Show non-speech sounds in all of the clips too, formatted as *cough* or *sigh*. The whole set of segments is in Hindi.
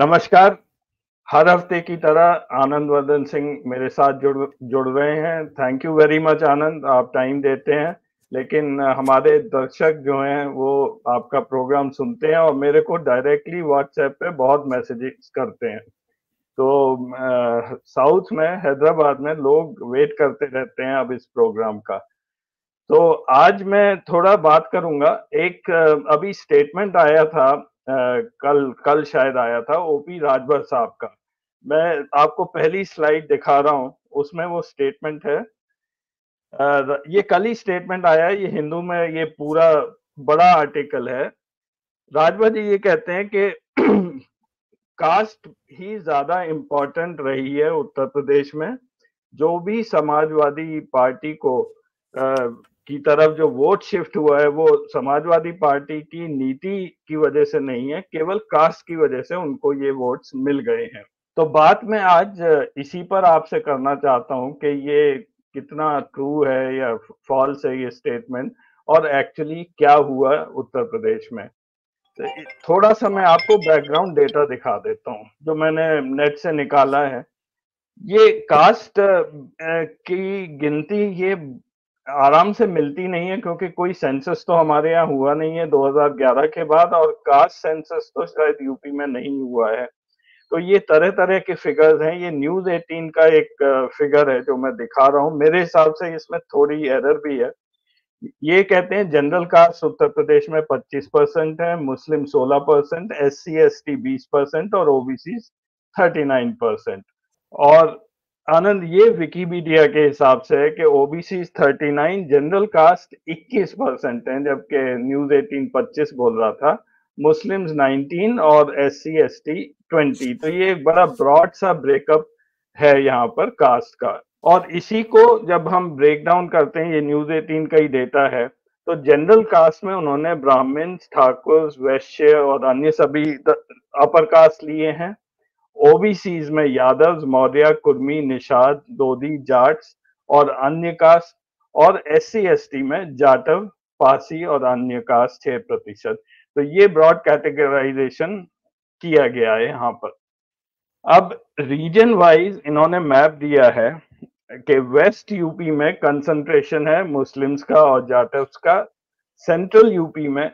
नमस्कार। हर हफ़्ते की तरह आनंद वर्धन सिंह मेरे साथ जुड़ जुड़ रहे हैं। Thank you very much Anand. आप टाइम देते हैं। लेकिन हमारे दर्शक जो हैं, वो आपका प्रोग्राम सुनते हैं और मेरे को डायरेक्टली व्हाट्सएप पे बहुत मैसेजेस करते हैं। तो साउथ में, हैदराबाद में लोग वेट करते रहते हैं अब इस प्रोग्राम का। तो आज मैं थोड़ा बात करूँगा। एक अभी स्टेटमेंट आया था कल कल शायद आया था ओपी राजभर साहब का। मैं आपको पहली स्लाइड दिखा रहा हूँ, उसमें वो स्टेटमेंट है। ये कल ही स्टेटमेंट आया है, ये हिंदू में ये पूरा बड़ा आर्टिकल है। राजभर जी ये कहते हैं कि *clears throat* कास्ट ही ज़्यादा इम्पोर्टेंट रही है उत्तर प्रदेश में। जो भी समाजवादी पार्टी को की तरफ़ जो वोट शिफ्ट हुआ है, वो समाजवादी पार्टी की नीति की वजह से नहीं है, केवल कास्ट की वजह से उनको ये वोट्स मिल गए हैं। तो बात मैं आज इसी पर आपसे करना चाहता हूँ कि ये कितना ट्रू है या फॉल्स है ये स्टेटमेंट और एक्चुअली क्या हुआ उत्तर प्रदेश में। तो थोड़ा सा मैं आपको बैकग्राउंड डेटा दिखा देता हूँ, जो मैंने नेट से निकाला है। ये कास्ट की गिनती ये आराम से मिलती नहीं है क्योंकि कोई सेंसस तो हमारे यहाँ हुआ नहीं है 2011 के बाद और कास्ट सेंसस तो शायद यूपी में नहीं हुआ है। तो ये तरह तरह के फिगर्स हैं। ये न्यूज़ 18 का एक फिगर है जो मैं दिखा रहा हूँ। मेरे हिसाब से इसमें थोड़ी एरर भी है। ये कहते हैं जनरल कास्ट उत्तर प्रदेश में 25 परसेंट है, Muslim 16 percent S C S T बीस परसेंट और ओबीसी 39 परसेंट। और आनंद, ये विकीपीडिया के हिसाब से है कि ओबीसी 39 जनरल कास्ट 21 परसेंट है, जबकि न्यूज़ 18 25 बोल रहा था। मुस्लिम्स 19 और S C S T twenty तो ये एक बड़ा ब्रॉड सा ब्रेकअप है यहाँ पर कास्ट का। और इसी को जब हम ब्रेक डाउन करते हैं, ये न्यूज़ 18 का ही डेटा है तो जनरल कास्ट में उन्होंने ब्राह्मण्स ठाकुर, वैश्य और अन्य सभी अपर कास्ट लिए हैं। ओबीसीज में यादव मौर्य, कुर्मी, निषाद, दोदी, जाट्स और अन्य कास्ट और एस सी में जाटव पासी और अन्य कास्ट छह प्रतिशत। तो ये ब्रॉड कैटेगराइजेशन किया गया है यहाँ पर। अब रीजन वाइज इन्होंने मैप दिया है कि वेस्ट यूपी में कंसंट्रेशन है मुस्लिम्स का और जाटव्स का। सेंट्रल यूपी में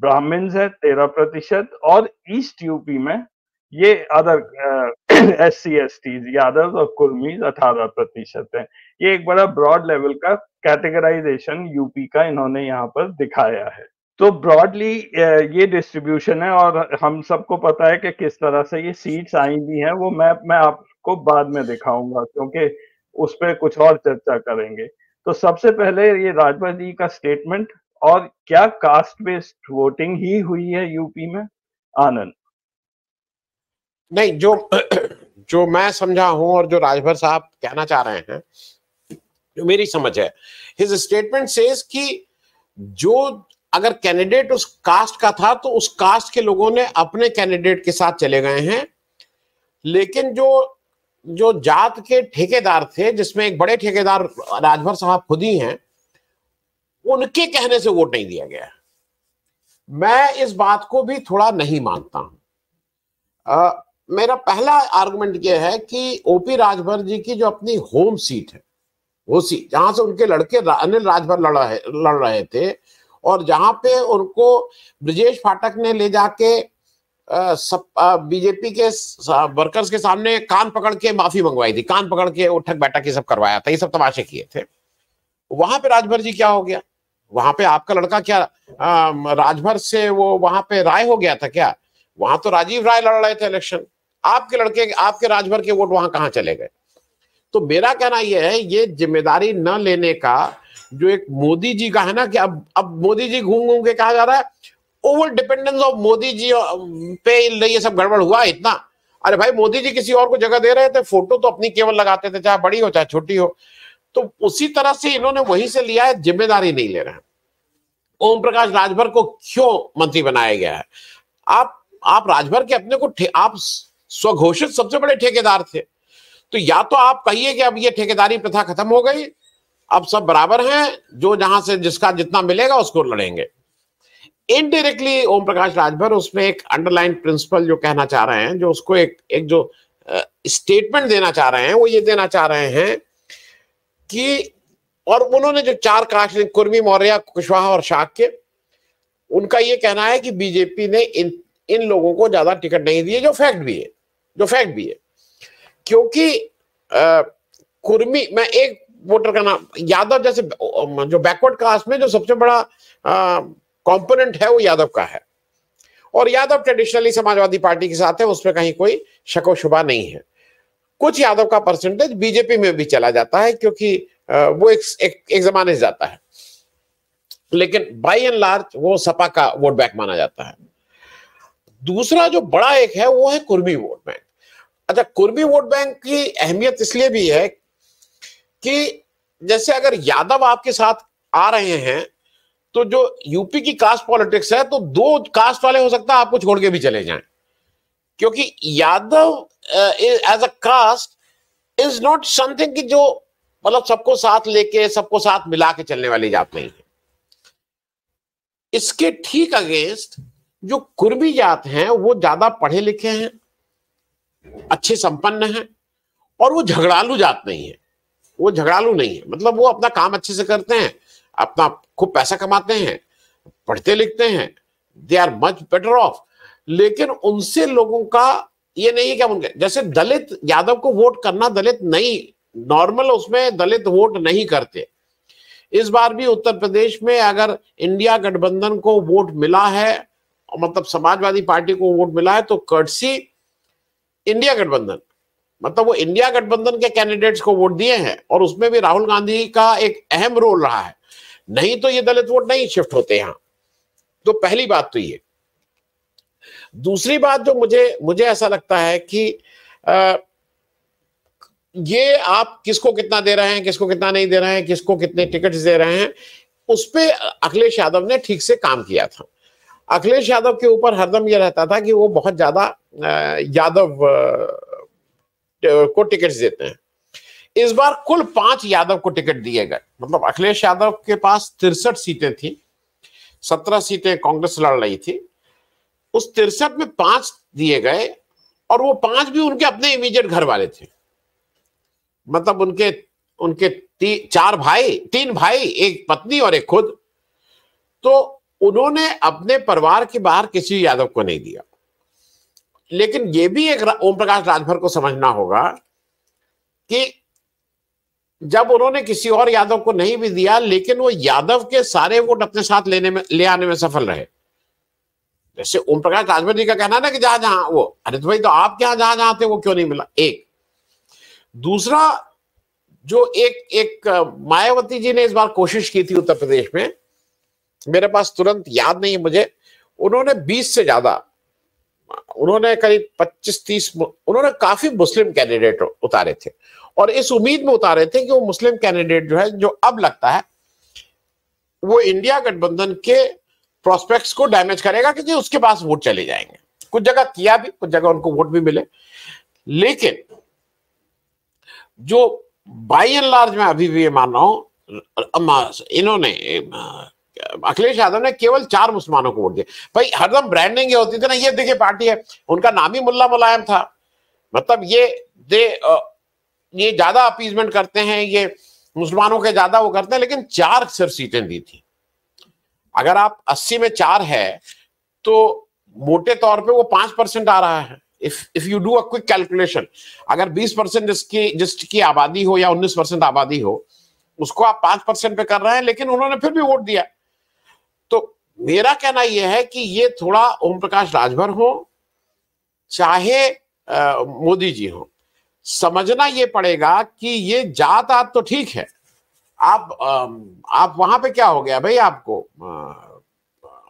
ब्राह्मण्स है तेरह प्रतिशत और ईस्ट यूपी में ये other S C S T Yadav और कुर्मीज अठारह प्रतिशत है। ये एक बड़ा ब्रॉड लेवल का कैटेगराइजेशन यूपी का इन्होंने यहाँ पर दिखाया है। तो ब्रॉडली ये डिस्ट्रीब्यूशन है और हम सबको पता है कि किस तरह से ये सीट्स आई भी हैं, वो मैं मैं आपको बाद में दिखाऊँगा क्योंकि उस पर कुछ और चर्चा करेंगे। तो सबसे पहले ये राजभर जी का स्टेटमेंट और क्या कास्ट बेस्ड वोटिंग ही हुई है यूपी में? आनंद। नहीं, जो *clears throat* जो मैं समझा हूँ और जो राजभर साहब कहना चाह रहे हैं, जो मेरी समझ है हिज स्टेटमेंट सेज कि जो अगर कैंडिडेट उस कास्ट का था तो उस कास्ट के लोगों ने अपने कैंडिडेट के साथ चले गए हैं। लेकिन जो जो जात के ठेकेदार थे, जिसमें एक बड़े ठेकेदार राजभर साहब खुद ही हैं, उनके कहने से वोट नहीं दिया गया। मैं इस बात को भी थोड़ा नहीं मानता हूँ। मेरा पहला आर्गुमेंट यह है कि ओपी राजभर जी की जो अपनी होम सीट है, वो सीट, जहाँ से उनके लड़के अनिल राजभर लड़ रहे लड़ रहे थे, और जहाँ पे उनको ब्रजेश फाटक ने ले जाके बीजेपी के वर्कर्स के सामने कान पकड़ के माफ़ी मंगवाई थी, कान पकड़ के उठक बैठक ये सब करवाया था, ये सब तमाशे किए थे। वहाँ पे राजभर जी क्या हो गया? वहाँ पे आपका लड़का क्या राजभर से वो वहाँ पे राय हो गया था क्या? वहाँ तो राजीव राय लड़ रहे थे इलेक्शन। आपके लड़के, आपके राजभर के वोट वहाँ कहाँ चले गए? तो मेरा कहना यह है, ये ज़िम्मेदारी न लेने का जो एक मोदी जी का है ना कि अब अब मोदी जी घूम घूम के कहा जा रहा है over dependence of Modi ji पे ये सब गड़बड़ हुआ इतना। अरे भाई, मोदी जी किसी और को जगह दे रहे थे, फ़ोटो तो अपनी केवल लगाते थे, चाहे बड़ी हो, चाहे छोटी हो। तो उसी तरह से इन्होंने वहीं से लिया है, ज़िम्मेदारी नहीं ले रहे हैं। ओम प्रकाश राजभर को क्यों मंत्री बनाया गया है? आप आप राजभर के अपने को आप स्वघोषित सबसे बड़े ठेकेदार थे। तो या तो आप कहिए कि अब ये ठेकेदारी प्रथा खत्म हो गई, अब सब बराबर हैं, जो जहाँ से जिसका जितना मिलेगा उसको लड़ेंगे। इनडायरेक्टली ओम प्रकाश राजभर उसमें एक अंडरलाइन प्रिंसिपल जो कहना चाह रहे हैं, जो उसको एक एक जो स्टेटमेंट देना चाह रहे हैं, वो ये देना चाह रहे हैं कि, और उन्होंने जो चार कास्ट कुर्मी, मौर्य, कुशवाहा और शाक के उनका ये कहना है कि बीजेपी ने इन इन लोगों को ज़्यादा टिकट नहीं दिए, जो फैक्ट भी है। जो फैक्ट भी है। क्योंकि कुर्मी मैं एक वोटर का नाम यादव जैसे जो बैकवर्ड कास्ट में जो सबसे बड़ा कंपोनेंट है वो यादव का है। और यादव ट्रेडिशनली समाजवादी पार्टी के साथ है उसमें कहीं कोई शको शुबा नहीं है। कुछ यादव का परसेंटेज बीजेपी में भी चला जाता है क्योंकि वो एक, एक, एक जमाने से जाता है। लेकिन बाई एंड लार्ज वो सपा का वोट बैंक माना जाता है। दूसरा जो बड़ा एक है वो है कुर्मी वोट बैंक अच्छा कुर्मी वोट बैंक की अहमियत इसलिए भी है कि जैसे अगर यादव आपके साथ आ रहे हैं तो जो यूपी की कास्ट पॉलिटिक्स है तो दो कास्ट वाले हो सकता है आपको छोड़ के भी चले जाएँ। क्योंकि Yadav as a caste is not something कि जो मतलब सबको साथ लेके, सबको साथ मिला के चलने वाली जात नहीं है। इसके ठीक अगेंस्ट जो कुर्मी जात हैं, वो ज़्यादा पढ़े लिखे हैं अच्छे संपन्न हैं और वो झगड़ालू जात नहीं है। वो झगड़ालू नहीं है। मतलब वो अपना काम अच्छे से करते हैं, अपना खूब पैसा कमाते हैं, पढ़ते लिखते हैं they are much better off लेकिन उनसे लोगों का ये नहीं है क्या उनके जैसे दलित यादव को वोट करना, दलित नहीं नॉर्मल उसमें दलित वोट नहीं करते। इस बार भी उत्तर प्रदेश में अगर इंडिया गठबंधन को वोट मिला है मतलब समाजवादी पार्टी को वोट मिला है तो कर्टसी इंडिया गठबंधन। मतलब वो इंडिया गठबंधन के कैंडिडेट्स को वोट दिए हैं और उसमें भी राहुल गांधी का एक अहम रोल रहा है। नहीं तो ये दलित वोट नहीं शिफ्ट होते यहाँ। तो पहली बात तो ये। दूसरी बात जो मुझे मुझे ऐसा लगता है कि आ, ये आप किसको कितना दे रहे हैं किसको कितना नहीं दे रहे हैं किसको कितने टिकट दे रहे हैं उस पर अखिलेश यादव ने ठीक से काम किया था। अखिलेश यादव के ऊपर हरदम यह रहता था कि वो बहुत ज़्यादा यादव को टिकट देते हैं। इस बार कुल पाँच यादव को टिकट दिए गए। मतलब अखिलेश यादव के पास तिरसठ सीटें थी सत्रह सीटें कांग्रेस लड़ रही थी। उस तिरसठ में पाँच दिए गए और वो पाँच भी उनके अपने इमीडिएट घर वाले थे। मतलब उनके उनके ती, चार भाई तीन भाई एक पत्नी और एक खुद। तो उन्होंने अपने परिवार के बाहर किसी यादव को नहीं दिया। लेकिन यह भी एक ओम प्रकाश राजभर को समझना होगा कि जब उन्होंने किसी और यादव को नहीं भी दिया, लेकिन वो यादव के सारे वोट अपने साथ लेने में, ले आने में सफल रहे। जैसे ओम प्रकाश राजभर जी का कहना ना कि जहाँ जहाँ वो, अरे तो भाई तो आप क्या जहाँ जहाँ थे, वो क्यों नहीं मिला? एक। दूसरा, जो एक एक मायावती जी ने इस बार कोशिश की थी उत्तर प्रदेश में मेरे पास तुरंत याद नहीं है मुझे। उन्होंने 20 से ज़्यादा, उन्होंने करीब 25-30 उन्होंने काफ़ी मुस्लिम कैंडिडेट उतारे थे। और इस उम्मीद में उतारे थे कि वो मुस्लिम कैंडिडेट जो है, जो अब लगता है, वो इंडिया गठबंधन के प्रोस्पेक्ट्स को डैमेज करेगा क्योंकि उसके पास वोट चले जाएँगे। कुछ जगह किया भी, कुछ जगह उनको वोट भी मिले। लेकिन जो बाई एंड लार्ज में अभी भी ये मान रहा हूँ इन्होंने अखिलेश यादव ने केवल चार मुसलमानों को वोट दिया भाई हरदम ब्रांडिंग होती थी ना, ये देखिए पार्टी है। उनका नाम ही मुल्ला मुलायम था। मतलब ये, दे ये ज़्यादा अपीजमेंट करते हैं, ये मुसलमानों के ज़्यादा वो करते हैं, लेकिन चार सिर्फ़ सीटें दी थी। अगर आप अस्सी में चार है तो मोटे तौर पे वो पाँच परसेंट आ रहा है। If if you do a quick calculation अगर बीस परसेंट जिसकी जिसकी आबादी हो या उन्नीस परसेंट आबादी हो, उसको आप पाँच परसेंट पे कर रहे हैं, लेकिन उन्होंने फिर भी वोट दिया। तो मेरा कहना यह है कि ये थोड़ा ओम प्रकाश राजभर हो, चाहे मोदी जी हो। समझना ये पड़ेगा कि ये जात आत तो ठीक है। आप आप वहाँ पे क्या हो गया भाई आपको?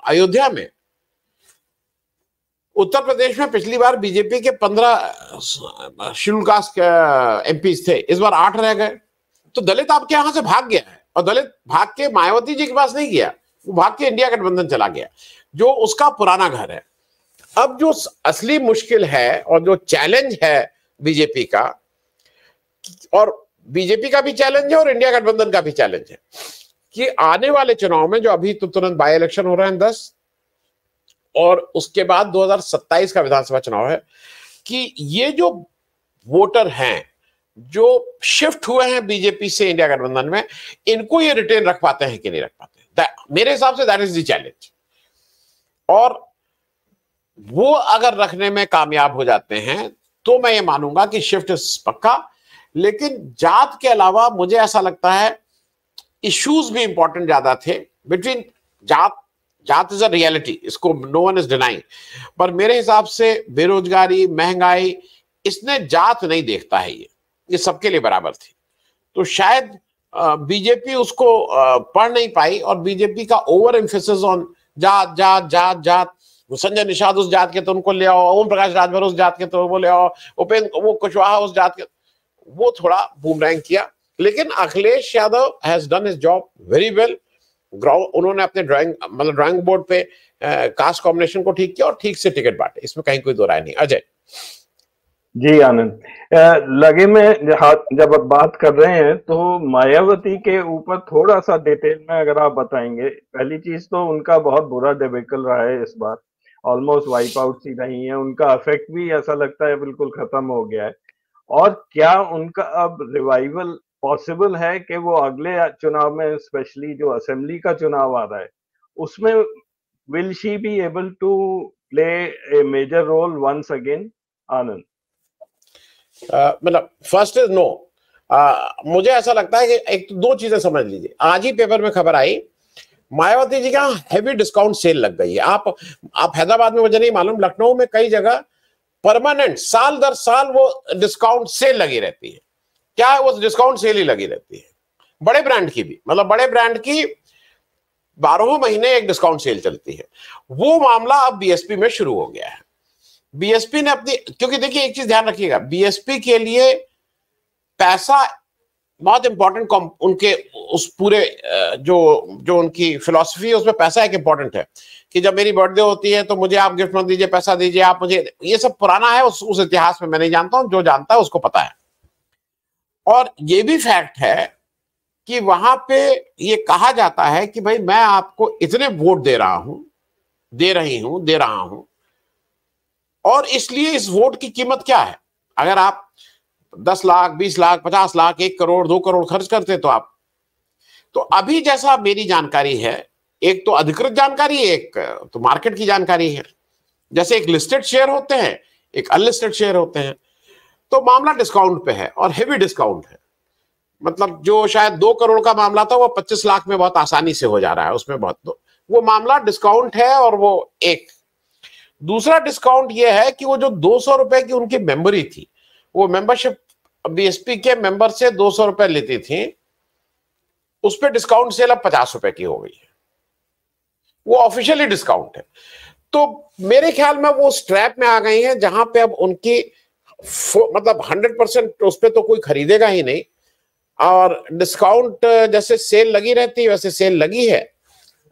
अयोध्या में। उत्तर प्रदेश में पिछली बार बीजेपी के पंद्रह शेड्यूल कास्ट एम थे। इस बार आठ रह गए। तो दलित आपके यहाँ से भाग गया है और दलित भाग के मायावती जी के पास नहीं गया। के इंडिया गठबंधन चला गया। जो उसका पुराना घर है। अब जो असली मुश्किल है और जो चैलेंज है बीजेपी का, और बीजेपी का भी चैलेंज है और इंडिया गठबंधन का भी चैलेंज है। कि आने वाले चुनाव में जो अभी तो तुरंत बाई इलेक्शन हो रहे हैं दस, और उसके बाद 2027 का विधानसभा चुनाव है, कि ये जो वोटर हैं, जो शिफ्ट हुए हैं बीजेपी से इंडिया गठबंधन में, इनको ये रिटेन रख पाते हैं कि नहीं रख पाते? मेरे हिसाब से दैट इज़ चैलेंज और वो अगर रखने में कामयाब हो जाते हैं तो मैं ये मानूँगा कि शिफ्ट पक्का, लेकिन जात के अलावा मुझे ऐसा लगता है इश्यूज़ भी इंपॉर्टेंट ज़्यादा थे. बिटवीन जात जात इज़ अ रियलिटी इसको नो वन इज़ डिनाइंग पर मेरे हिसाब से बेरोजगारी, महँगाई, इसने जात नहीं देखता है ये. ये सबके लिए बराबर थी. तो शायद बीजेपी उसको पढ़ नहीं पाई और बीजेपी का ओवर एम्फोसिस ऑन जात जात जात जात। संजय निषाद उस जात के तो उनको ले आओ, ओम प्रकाश राजभर उस जात के तो वो ले आओ, उपेंद्र, वो कुशवाहा उस जात के, वो थोड़ा बूमरैंग किया। लेकिन Akhilesh Yadav has done his job very well उन्होंने अपने ड्राइंग मतलब ड्राइंग बोर्ड पे कास्ट कॉम्बिनेशन को ठीक किया और ठीक से टिकट बांटे। इसमें कहीं कोई दो राय नहीं। अजय। जी, आनंद। लगे में जब आप बात कर रहे हैं तो मायावती के ऊपर थोड़ा सा डिटेल में अगर आप बताएँगे, पहली चीज़ तो उनका बहुत बुरा डेबिकल रहा है इस बार। ऑलमोस्ट वाइप आउट सी रही है, उनका इफ़ेक्ट भी ऐसा लगता है बिल्कुल खत्म हो गया है। और क्या उनका अब रिवाइवल पॉसिबल है कि वो अगले चुनाव में स्पेशली जो असेंबली का चुनाव आ रहा है, उसमें will she be able to play a major role once again Anand? मतलब फ़र्स्ट इज़ नो मुझे ऐसा लगता है कि एक तो दो चीज़ें समझ लीजिए। आज ही पेपर में खबर आई, मायावती जी का हैवी डिस्काउंट सेल लग गई है। आप आप हैदराबाद में मुझे नहीं मालूम, लखनऊ में कई जगह परमानेंट साल दर साल वो डिस्काउंट सेल लगी रहती है। क्या है वो डिस्काउंट सेल ही लगी रहती है? बड़े ब्रांड की भी मतलब बड़े ब्रांड की बारह महीने एक डिस्काउंट सेल चलती है। वो मामला अब बीएसपी में शुरू हो गया है। बीएसपी ने अपनी क्योंकि देखिए एक चीज़ ध्यान रखिएगा बीएसपी के लिए पैसा बहुत इंपॉर्टेंट उनके उस पूरे जो जो उनकी फिलोसफी है उसमें पैसा एक इंपॉर्टेंट है कि जब मेरी बर्थडे होती है तो मुझे आप गिफ्ट मत दीजिए पैसा दीजिए आप मुझे ये सब पुराना है उस, उस इतिहास में मैं नहीं जानता हूँ जो जानता है उसको पता है। और ये भी फैक्ट है कि वहाँ पे ये कहा जाता है कि भाई मैं आपको इतने वोट दे रहा हूँ दे रही हूँ दे रहा हूँ और इसलिए इस वोट की कीमत क्या है? अगर आप दस लाख, बीस लाख, पचास लाख, एक करोड़, दो करोड़ खर्च करते तो आप। तो अभी जैसा मेरी जानकारी है, एक तो अधिकृत जानकारी है एक तो मार्केट की जानकारी है। जैसे एक लिस्टेड शेयर होते हैं, एक अनलिस्टेड शेयर होते हैं तो मामला डिस्काउंट पे है और हेवी डिस्काउंट है। मतलब जो शायद दो करोड़ का मामला था, वो पच्चीस लाख में बहुत आसानी से हो जा रहा है, उसमें बहुत वो मामला डिस्काउंट है और वो एक दूसरा डिस्काउंट ये है कि वो जो दो सौ रुपए की उनकी मेंबरी थी वो मेंबरशिप बीएसपी के मेंबर से दो सौ रुपए लेती थी उस पर डिस्काउंट सेल अब पचास रुपए की हो गई है। वो ऑफिशियली डिस्काउंट है। तो मेरे ख्याल में वो स्ट्रैप में आ गई हैं जहाँ पे अब उनकी मतलब हंड्रेड परसेंट उस पर तो कोई खरीदेगा ही नहीं। और डिस्काउंट जैसे सेल लगी रहती है वैसे सेल लगी है।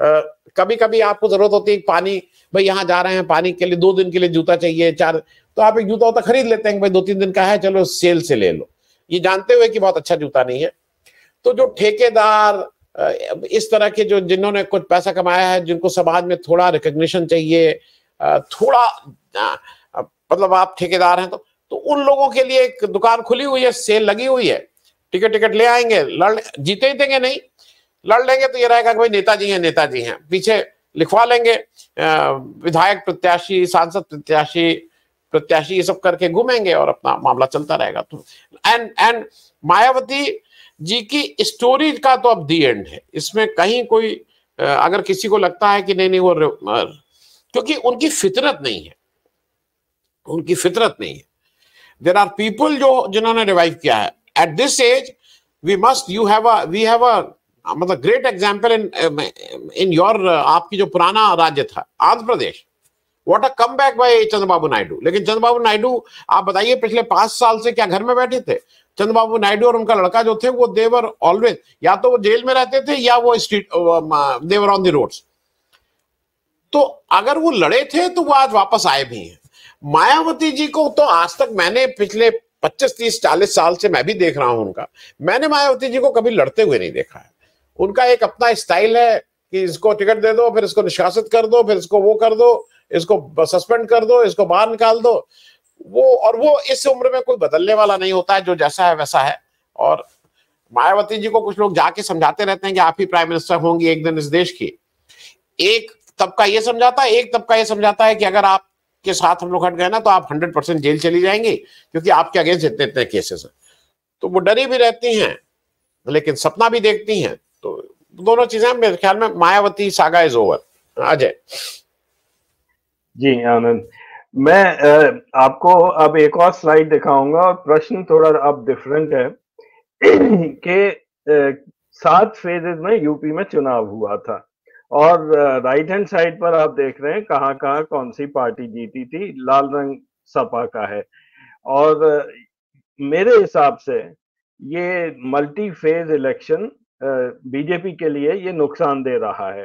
आ, कभी कभी आपको ज़रूरत होती है पानी भाई यहाँ जा रहे हैं, पानी के लिए दो दिन के लिए जूता चाहिए, चार तो आप एक जूता होता खरीद लेते हैं भाई दो तीन दिन का है, चलो सेल से ले लो। ये जानते हुए कि बहुत अच्छा जूता नहीं है। तो जो ठेकेदार इस तरह के जो जिन्होंने कुछ पैसा कमाया है, जिनको समाज में थोड़ा रिकग्निशन चाहिए थोड़ा मतलब आप ठेकेदार हैं तो तो उन लोगों के लिए एक दुकान खुली हुई है, सेल लगी हुई है। टिकट टिकट ले आएँगे, लड़, जीते ही देंगे, नहीं। लड़ लेंगे तो ये रहेगा कि भाई नेताजी हैं नेताजी हैं। पीछे लिखवा लेंगे। विधायक प्रत्याशी, सांसद प्रत्याशी प्रत्याशी ये सब करके घूमेंगे और अपना मामला चलता रहेगा। तो एंड एंड मायावती जी की स्टोरी का तो अब दी एंड है। इसमें कहीं कोई अगर किसी को लगता है कि नहीं नहीं, वो क्योंकि उनकी फितरत नहीं है। उनकी फितरत नहीं है। देर आर पीपल जो, जिन्होंने रिवाइव किया है। At this age we must you have we have a मतलब great example in in your आपकी जो पुराना राज्य था Andhra Pradesh what a come back by Chandrababu Naidu लेकिन चंद्रबाबू नायडू आप बताइए पिछले पाँच साल से क्या घर में बैठे थे चंद्रबाबू नायडू और उनका लड़का जो थे वो देवर ऑलवेज या तो वो जेल में रहते थे या वो street dwellers on the roads तो अगर वो लड़े थे तो वो आज वापस आए भी हैं। मायावती जी को तो आज तक मैंने पिछले 25 30 40 साल से मैं भी देख रहा हूँ उनका। मैंने मायावती जी को कभी लड़ते हुए नहीं देखा है। उनका एक अपना स्टाइल है कि इसको टिकट दे दो, फिर इसको निष्कासित कर दो, फिर इसको वो कर दो, इसको सस्पेंड कर दो, इसको बाहर निकाल दो। वो और वो इस उम्र में कोई बदलने वाला नहीं होता है, जो जैसा है वैसा है। और मायावती जी को कुछ लोग जाके समझाते रहते हैं कि आप ही प्राइम मिनिस्टर होंगी एक दिन इस देश की। एक तबका ये समझाता है एक तबका ये समझाता है कि अगर आप के साथ हम लोग हट गए ना तो आप हंड्रेड परसेंट जेल चली जाएँगे, क्योंकि आपके अगेंस्ट इतने इतने केसेस हैं। तो वो डरी भी रहती हैं, लेकिन सपना भी देखती हैं। दोनों चीज़ें मेरे ख्याल में Mayawati saga is over Ajay. जी, आनंद। मैं आपको अब एक और स्लाइड दिखाऊँगा और प्रश्न थोड़ा अब डिफरेंट है *clears throat* कि सात फेजेज में यूपी में चुनाव हुआ था और राइट हैंड साइड पर आप देख रहे हैं कहाँ कहाँ कौन सी पार्टी जीती थी, लाल रंग सपा का है। और, मेरे हिसाब से ये मल्टी फ़ेज़ इलेक्शन बीजेपी के लिए ये नुकसान दे रहा है।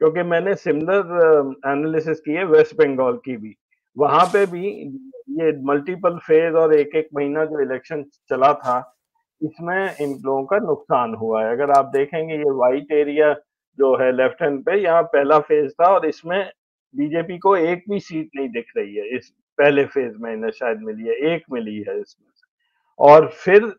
क्योंकि मैंने सिमिलर एनालिसिस की है वेस्ट बंगाल की भी। वहाँ पे भी ये मल्टीपल फ़ेज़ और एक एक महीना जो इलेक्शन चला था, इसमें इन लोगों का नुकसान हुआ है। अगर आप देखेंगे ये वाइट एरिया जो है लेफ़्ट हैंड पे, यहाँ पहला फ़ेज़ था और इसमें बीजेपी को एक भी सीट नहीं दिख रही है। इस पहले फ़ेज़ में इन्हें शायद मिली है, एक मिली है इसमें और फिर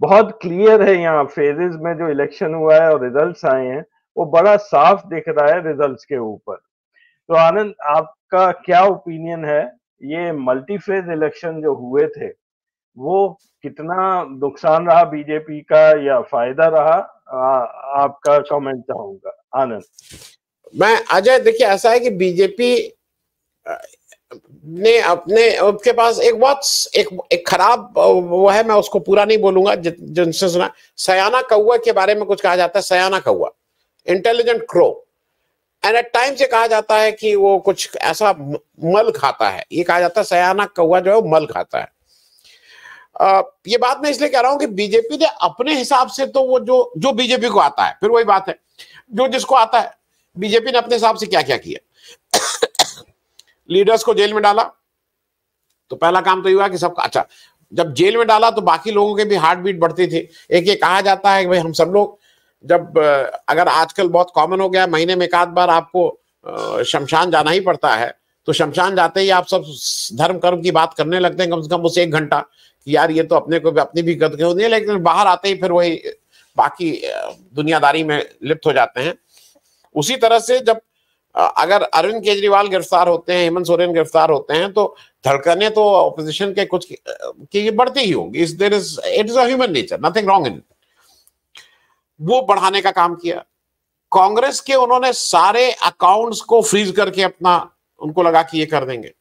बहुत क्लियर है यहाँ फेजेस में जो इलेक्शन हुआ है और रिजल्ट्स आए हैं वो बड़ा साफ़ दिख रहा है रिजल्ट्स के ऊपर। तो आनंद आपका क्या ओपिनियन है? ये मल्टी फ़ेज़ इलेक्शन जो हुए थे वो कितना नुकसान रहा बीजेपी का या फ़ायदा रहा? आ, आपका कमेंट चाहूँगा। आनंद। मैं अजय देखिए ऐसा है कि बीजेपी ने अपने उसके पास एक बहुत एक एक खराब वो है मैं उसको पूरा नहीं बोलूँगा जिनसे सुना सयाना कौआ के बारे में कुछ कहा जाता है सयाना कौआ intelligent crow and at time से कहा जाता है कि वो कुछ ऐसा मल खाता है ये कहा जाता है सयाना कौआ जो है वो मल खाता है। आ, ये बात मैं इसलिए कह रहा हूँ कि बीजेपी ने अपने हिसाब से तो वो जो जो बीजेपी को आता है फिर वही बात है जो जिसको आता है बीजेपी ने अपने हिसाब से क्या क्या किया? लीडर्स को जेल में डाला। तो पहला काम तो ये हुआ कि सबका अच्छा जब जेल में डाला तो बाकी लोगों के भी हार्ट बीट बढ़ती थी। एक ये कहा जाता है कि भाई हम सब लोग जब अगर आजकल बहुत कॉमन हो गया, महीने में एक आध बार आपको शमशान जाना ही पड़ता है। तो शमशान जाते ही आप सब धर्म, कर्म की बात करने लगते हैं, कम से कम उस एक घंटा कि यार ये तो अपने को भी अपनी भी गद होती है, लेकिन बाहर आते ही फिर वही बाकी दुनियादारी में लिप्त हो जाते हैं। उसी तरह से जब अगर अरविंद केजरीवाल गिरफ़्तार होते हैं, हेमंत सोरेन गिरफ़्तार होते हैं तो धड़कने तो ऑपोजिशन के कुछ की बढ़ती ही होंगी। इस there is it is human nature nothing wrong in वो बढ़ाने का काम किया। कांग्रेस के उन्होंने सारे अकाउंट्स को फ्रीज करके अपना, उनको लगा कि ये कर देंगे।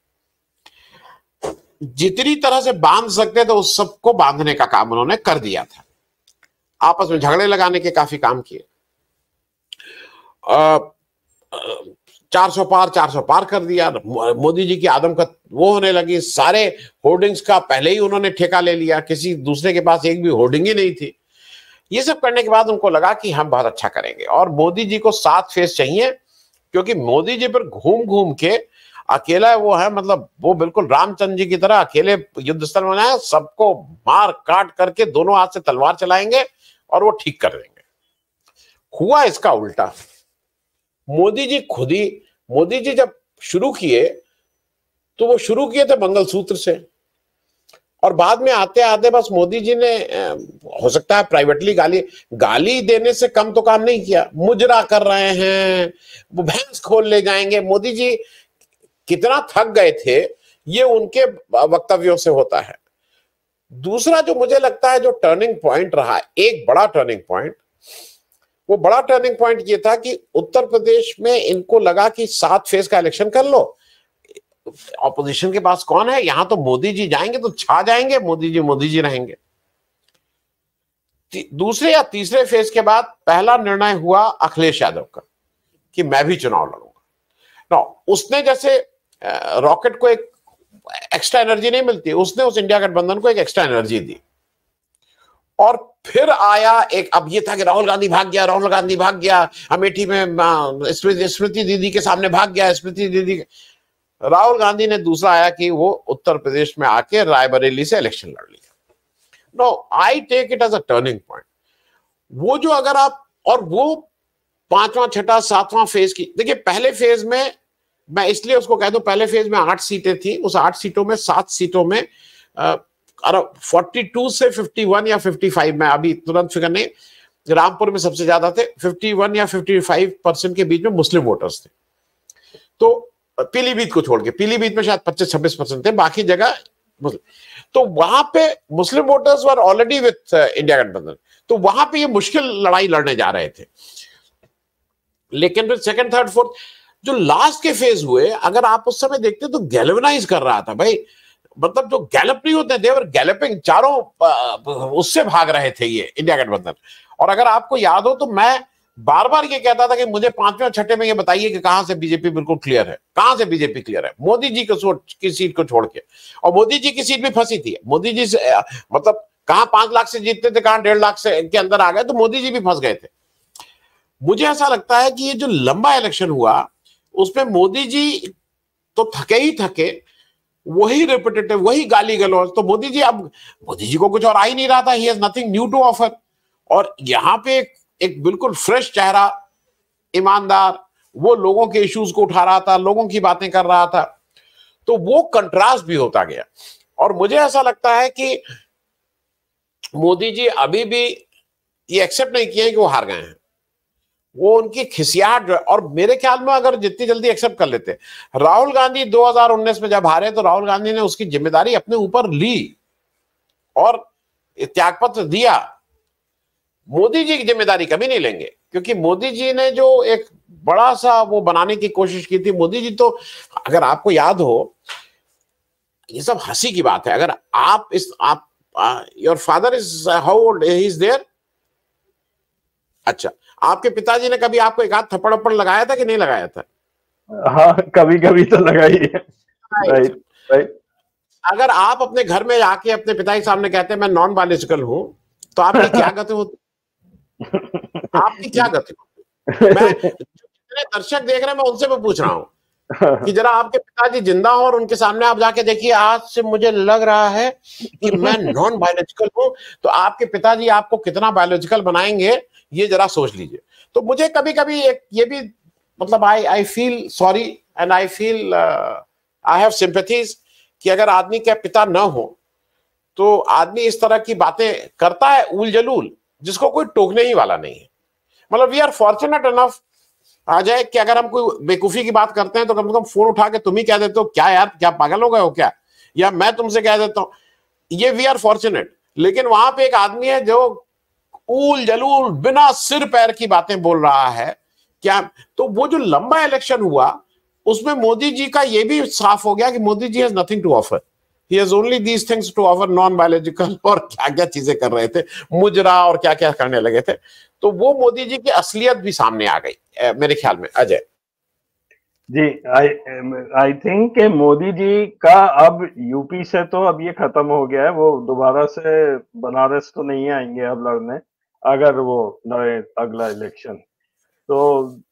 जितनी तरह से बाँध सकते थे, उस सबको बांधने का काम उन्होंने कर दिया था। आपस में झगड़े लगाने के काफ़ी काम किए। चार सौ पार, चार सौ पार कर दिया। मोदी जी की आदम का वो होने लगी। सारे होर्डिंग्स का पहले ही उन्होंने ठेका ले लिया। किसी दूसरे के पास एक भी होर्डिंग ही नहीं थी। ये सब करने के बाद उनको लगा कि हम बहुत अच्छा करेंगे। और मोदी जी को सात फेस चाहिए, क्योंकि मोदी जी पर घूम घूम के अकेला वो है मतलब वो बिल्कुल रामचंद्र जी की तरह अकेले युद्ध स्थल में आए सबको मार काट करके दोनों हाथ से तलवार चलाएँगे और वो ठीक कर देंगे। हुआ इसका उल्टा। मोदी जी खुद ही, मोदी जी जब शुरू किए तो वो शुरू किए थे मंगलसूत्र से। और बाद में आते आते बस मोदी जी ने हो सकता है प्राइवेटली गाली गाली देने से कम तो काम नहीं किया। मुजरा कर रहे हैं, वो भैंस खोल ले जाएँगे। मोदी जी कितना थक गए थे, ये उनके वक्तव्यों से होता है। दूसरा जो मुझे लगता है जो टर्निंग पॉइंट रहा, एक बड़ा टर्निंग पॉइंट वो बड़ा टर्निंग पॉइंट ये था कि उत्तर प्रदेश में इनको लगा कि सात फ़ेज़ का इलेक्शन कर लो। ऑपोजिशन के पास कौन है? यहाँ तो मोदी जी जाएँगे तो छा जाएँगे, मोदी जी मोदी जी रहेंगे। दूसरे या तीसरे फ़ेज़ के बाद पहला निर्णय हुआ अखिलेश यादव का कि मैं भी चुनाव लड़ूँगा। ना उसने जैसे रॉकेट को एक एक्स्ट्रा एनर्जी नहीं मिलती, उसने उस इंडिया गठबंधन को एक एक्स्ट्रा एनर्जी दी। और फिर आया एक, अब ये था कि राहुल गांधी भाग गया, राहुल गांधी भाग गया, अमेठी में स्मृति दीदी के सामने भाग गया, स्मृति दीदी राहुल गांधी ने दूसरा आया कि वो उत्तर प्रदेश में आके रायबरेली से इलेक्शन लड़ लिया no I take it as a turning point वो जो अगर आप, और वो पांचवा, छठा, सातवां फ़ेज़ की, देखिए, पहले फ़ेज़ में, मैं इसलिए उसको कह दू, पहले फ़ेज़ में आठ सीटें थी, उस आठ सीटों में, सात सीटों में फोर्टी टू से फिफ्टी वन या फिफ्टी फाइव में अभी तुरंत फिगर नहीं, रामपुर में सबसे ज़्यादा थे फिफ्टी वन या फिफ्टी फाइव परसेंट के बीच में मुस्लिम वोटर्स थे। तो पीलीभीत को छोड़ के, पीलीभीत में शायद पच्चीस छब्बीस परसेंट थे, बाकी जगह तो वहाँ पे Muslim voters were already with India गठबंधन तो वहाँ पे ये मुश्किल लड़ाई लड़ने जा रहे थे। लेकिन फिर सेकंड थर्ड फोर्थ जो लास्ट के फ़ेज़ हुए, अगर आप उस समय देखते तो गैल्वनाइज कर रहा था, भाई मतलब जो गैलप नहीं होते देवर गैलपिंग चारों उससे भाग रहे थे ये इंडिया गठबंधन और अगर आपको याद हो तो मैं बार बार ये कहता था कि मुझे पाँचवें छठे में ये बताइए कि कहाँ से बीजेपी बिल्कुल क्लियर है, कहाँ से बीजेपी क्लियर है। मोदी जी को की सीट को छोड़ के। और मोदी जी की सीट भी फंसी थी। मोदी जी से मतलब कहा पाँच लाख से जीतते थे, कहा डेढ़ लाख से के अंदर आ गए तो मोदी जी भी फंस गए थे। मुझे ऐसा लगता है कि ये जो लंबा इलेक्शन हुआ, उसमें मोदी जी तो थके ही थके वही रिपीटेटिव वही गाली गलौज तो मोदी जी अब मोदी जी को कुछ और आ ही नहीं रहा था। He has nothing new to offer और यहाँ पे एक, एक बिल्कुल फ्रेश चेहरा ईमानदार वो लोगों के इश्यूज़ को उठा रहा था लोगों की बातें कर रहा था। तो वो कंट्रास्ट भी होता गया। और मुझे ऐसा लगता है कि मोदी जी अभी भी ये एक्सेप्ट नहीं किए कि वो हार गए हैं। वो उनकी खिसियाट और मेरे ख्याल में अगर जितनी जल्दी एक्सेप्ट कर लेते राहुल गांधी 2019 में जब हारे तो राहुल गांधी ने उसकी ज़िम्मेदारी अपने ऊपर ली और त्यागपत्र दिया। मोदी जी की ज़िम्मेदारी कभी नहीं लेंगे, क्योंकि मोदी जी ने जो एक बड़ा सा वो बनाने की कोशिश की थी, मोदी जी तो अगर आपको याद हो, ये सब हँसी की बात है। अगर आप इस, आप your father is how old is there अच्छा आपके पिताजी ने कभी आपको एक हाथ थप्पड़ वप्पड़ लगाया था कि नहीं लगाया था? हाँ कभी कभी तो लगाई है। राइट राइट अगर आप अपने घर में आके अपने पिता के सामने कहते हैं मैं नॉन बायोलॉजिकल हूँ तो आपकी क्या गति होती आपकी क्या गति होती मैं दर्शक देख रहे हैं मैं उनसे मैं पूछ रहा हूँ कि जरा आपके पिताजी ज़िंदा हो और उनके सामने आप जाके देखिए आज से मुझे लग रहा है कि मैं नॉन बायोलॉजिकल हूँ। तो आपके पिताजी आपको कितना बायोलॉजिकल बनाएँगे? ये जरा सोच लीजिए। तो मुझे कभी कभी एक ये भी मतलब I I feel sorry and I feel I have sympathies कि अगर आदमी के पिता न हो तो आदमी इस तरह की बातें करता है उल जलूल जिसको कोई टोकने ही वाला नहीं है। मतलब वी आर फॉर्चुनेट इनफ आ जाए कि अगर हम कोई बेकूफी की बात करते हैं तो कम से कम फ़ोन उठा के तुम ही कह देते हो, क्या यार, क्या पागल हो गए हो क्या? या मैं तुमसे कह देता हूँ। ये वी आर फॉर्चुनेट लेकिन वहाँ पे एक आदमी है जो ऊल जलूल बिना सिर पैर की बातें बोल रहा है। क्या? तो वो जो लंबा इलेक्शन हुआ, उसमें मोदी जी का ये भी साफ़ हो गया कि Modi ji has nothing to offer he has only these things to offer non biological और क्या क्या चीज़ें कर रहे थे, मुजरा और क्या क्या करने लगे थे। तो वो मोदी जी की असलियत भी सामने आ गई मेरे ख्याल में। अजय। जी I I think Modi ji का अब यूपी से तो अब ये खत्म हो गया है, वो दोबारा से बनारस तो नहीं आएँगे अब लड़ने। अगर वो लड़े अगला इलेक्शन तो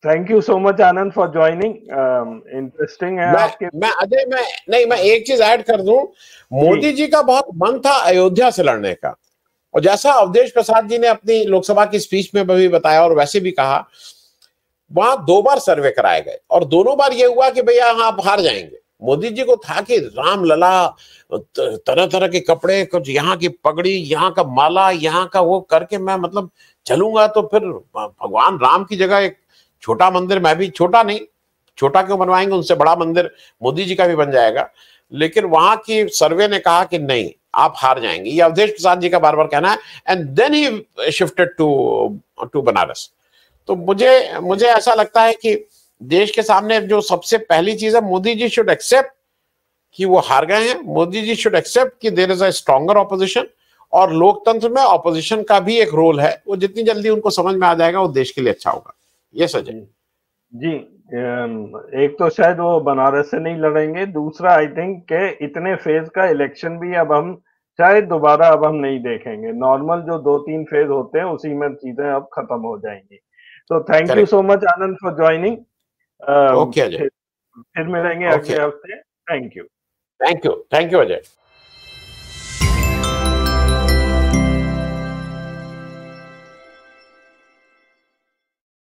thank you so much Anand for joining interesting है मैं, आपके मैं अजय मैं नहीं मैं एक चीज़ ऐड कर दूँ। मोदी जी का बहुत मन था अयोध्या से लड़ने का। और जैसा अवधेश प्रसाद जी ने अपनी लोकसभा की स्पीच में भी बताया और वैसे भी कहा वहाँ दो बार सर्वे कराए गए। और दोनों बार ये हुआ कि भैया आप हार जाएँगे। मोदी जी को था कि राम लला तरह तरह के कपड़े, कुछ यहाँ की पगड़ी, यहाँ का माला, यहाँ का वो करके मैं मतलब चलूँगा तो फिर भगवान राम की जगह एक छोटा मंदिर, मैं भी छोटा नहीं, छोटा क्यों बनवाएँगे, उनसे बड़ा मंदिर मोदी जी का भी बन जाएगा। लेकिन वहाँ की सर्वे ने कहा कि नहीं, आप हार जाएँगे। ये अवधेश प्रसाद जी का बार बार कहना है and then he shifted to to Banaras तो मुझे मुझे ऐसा लगता है कि देश के सामने जो सबसे पहली चीज़ है मोदी जी शुड एक्सेप्ट कि वो हार गए हैं। मोदी जी शुड एक्सेप्ट कि there is a stronger opposition और लोकतंत्र में ऑपोजिशन का भी एक रोल है। वो जितनी जल्दी उनको समझ में आ जाएगा वो देश के लिए अच्छा होगा। ये सजय जी एक तो शायद वो बनारस से नहीं लड़ेंगे। दूसरा आई थिंक के इतने फ़ेज़ का इलेक्शन भी अब हम शायद दोबारा अब हम नहीं देखेंगे। नॉर्मल जो दो तीन फ़ेज़ होते हैं उसी में चीज़ें अब खत्म हो जाएँगी। तो thank you so much Anand for joining okay Ajay फिर मिलेंगे अगले हफ़्ते। Thank you thank you thank you Ajay